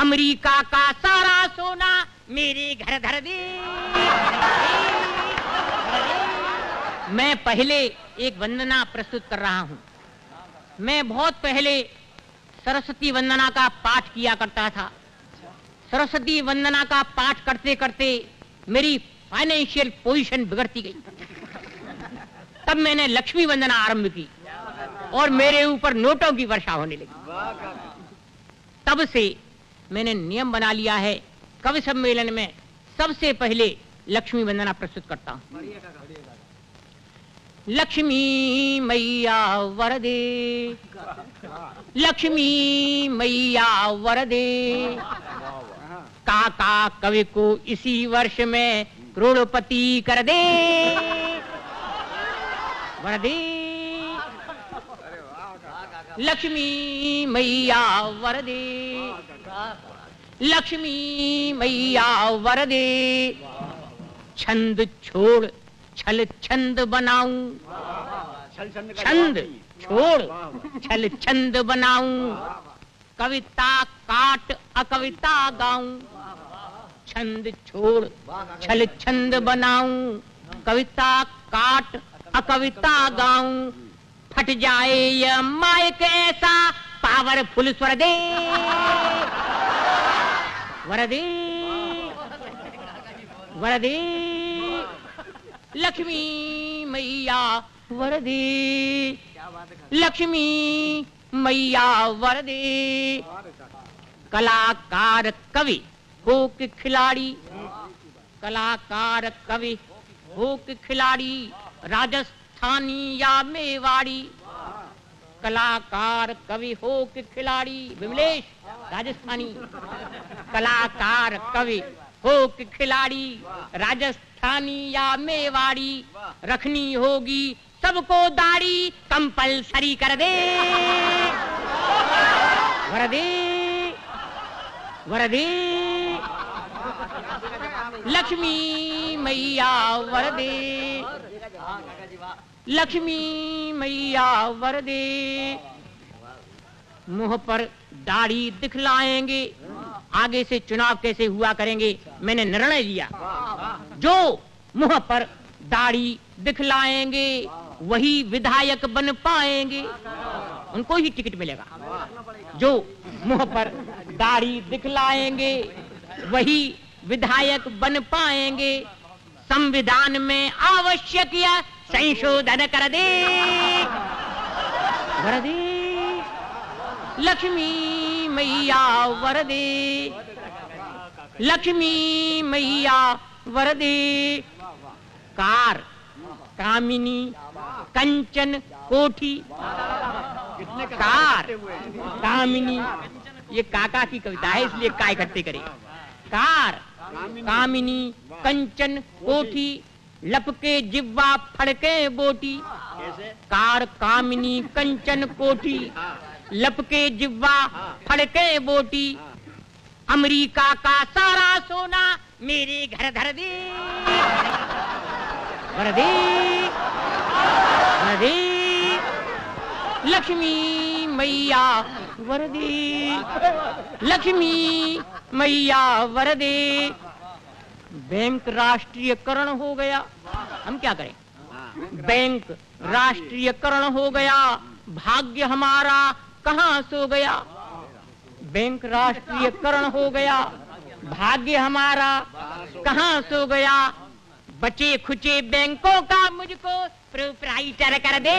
America का सारा सोना मेरे घर धर दे। मैं पहले एक वंदना प्रस्तुत कर रहा हूँ। मैं बहुत पहले सरस्वती वंदना का पाठ किया करता था। सरस्वती वंदना का पाठ करते करते मेरी फाइनेंशियल पोजीशन बिगड़ती गई। तब मैंने लक्ष्मी वंदना आरंभ की और मेरे ऊपर नोटों की वर्षा होने लगी। तब से मैंने नियम बना लिया है। कवि सम्मेलन में सबसे पहले लक्ष्मी वंदना प्रस्तुत करता हूँ। लक्ष्मी मैया वरदे। लक्ष्मी मैया वरदे। काका कवि को इसी वर्ष में करोड़पति कर दे। वरदे। लक्ष्मी मैया वरदे। लक्ष्मी मैया वरदे। छंद छोड़, छल छंद बनाऊँ। छंद छोड़, छल छंद बनाऊँ। कविता काट, अकविता गाऊं। छंद छोड़, छल छंद बनाऊँ। कविता काट, अकविता गाऊं। फट जाए यह माइक ऐसा, पावरफुल स्वर दे। वरदे। वरदे। लक्ष्मी मैया वरदे। लक्ष्मी मैया वरदे। कलाकार कवि हो के खिलाड़ी। कलाकार कवि हो के खिलाड़ी। राजस्थानी या मेवाड़ी। कलाकार कवि हो के खिलाड़ी। विमलेश राजस्थानी कलाकार, कवि हो के खिलाड़ी, राजस्थानी या मेवाड़ी, रखनी होगी सबको दाढ़ी, कंपलसरी कर दे। वरदे वरदे लक्ष्मी मैया वरदे लक्ष्मी मैया वरदे मुँह पर दाढ़ी दिखलाएँगे, आगे से चुनाव कैसे हुआ करेंगे, मैंने निर्णय लिया। जो मुँह पर दाढ़ी दिखलाएँगे, वही विधायक बन पाएँगे। उनको ही टिकट मिलेगा। जो मुँह पर दाढ़ी दिखलाएँगे, वही विधायक बन पाएँगे। संविधान में आवश्यक या संशोधन कर दे। कर दे। लक्ष्मी मैया वरदे। लक्ष्मी मैया वरदे। कार, कामिनी, कंचन, कोठी। कार, कामिनी। ये काका की कविता है, इसलिए काय इकट्ठे करें। कार, कामिनी, कंचन, कोठी। लपके जिब्वा फड़के बोटी। कार, कामिनी, कंचन, कोठी। लपके जिब्वा फड़के बोटी। अमेरिका का सारा सोना मेरे घर धर दे। भर दे। भर दे। लक्ष्मी मैया वरदे लक्ष्मी मैया वरदे बैंक राष्ट्रीयकरण हो गया। हम क्या करें? बैंक राष्ट्रीयकरण हो गया। भाग्य हमारा कहाँ सो गया? बैंक राष्ट्रीयकरण हो गया। भाग्य हमारा कहाँ सो गया? बचे खुचे बैंकों का मुझको प्रोपराइटर कर दे।